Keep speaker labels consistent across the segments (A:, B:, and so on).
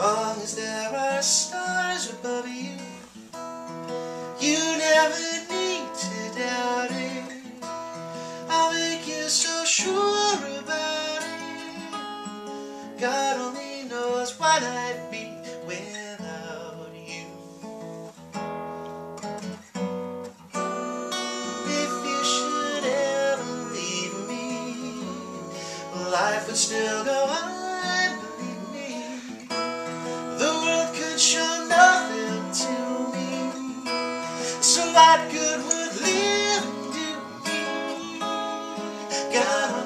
A: long as there are stars above you, you never need to doubt it. I'll make you so sure about it. God only knows what I'd be without you. If you should ever leave me, life would still go on. So what good would living do me? God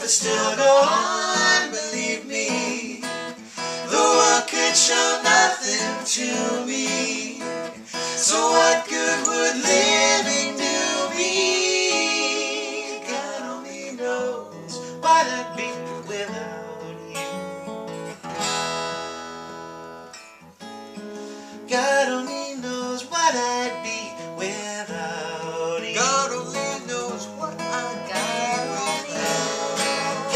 A: life would still go on, believe me. The world could show nothing
B: to me. So what
A: good would living do me?
B: God only knows what
A: I'd be without
B: you.
A: God only